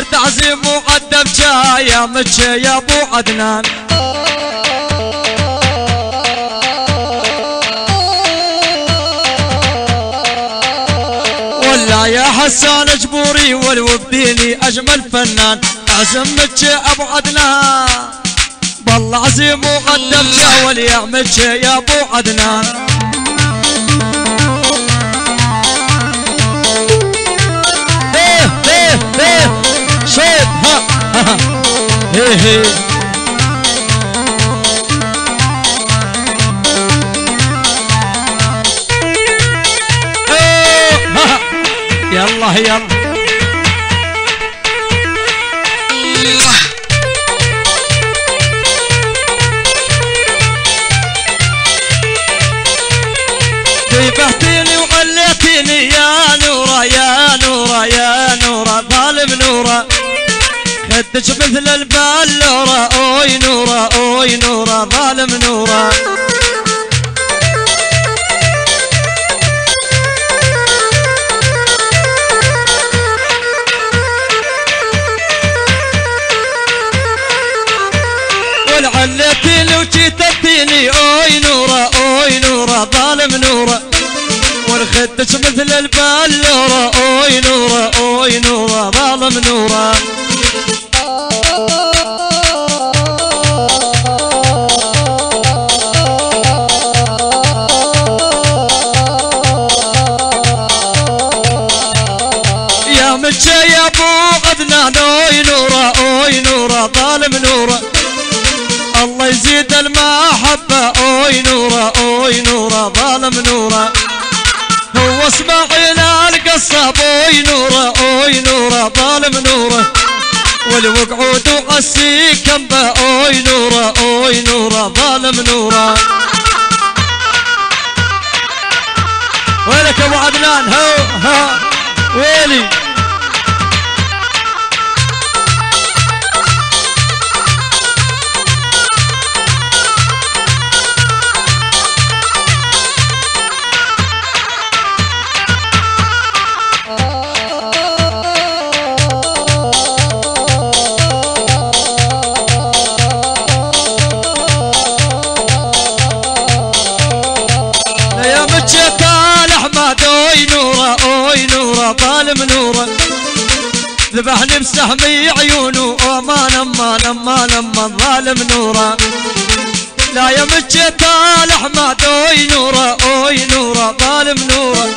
ارد عزيم مؤدب جاي يا متشي يا أبو عدنان. ولا يا حسان جبوري والوفديني أجمل فنان. أعزم متشي أبو عدنان. بالله عزيم مقدم جا ولي متشي يا أبو عدنان. ها. يلا يلا خدك مثل البلورة أوي نورة أوي نورة ظالم نورة والعلتيني وجيتتيني أوي نورة أوي نورة ظالم نورة ورخدك مثل البلورة أوي نورة أوي نورة ظالم نورة متشي يا ابو عدنان أوي نورة أوي نورة ظالم نورة الله يزيد المحبة أوي نورة أوي نورة ظالم نورة هو إسماعيل القصاب أوي نورة أوي نورة ظالم نورة والوقعود وعسي كمبة أوي نورة أوي نورة ظالم نورة ويلك يا أبو عدنان ها ها ويلي. اوي نوره. ظالم نوره ذبحني بسهمي عيونه أمان أمان أمان أمان ظالم نوره. لا يا مجيت الاحمد اوي نوره اوي نوره ظالم نوره.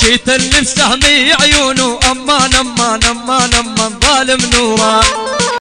جيت اللي بسهمي عيونه أمان أمان أمان أمان ظالم نوره.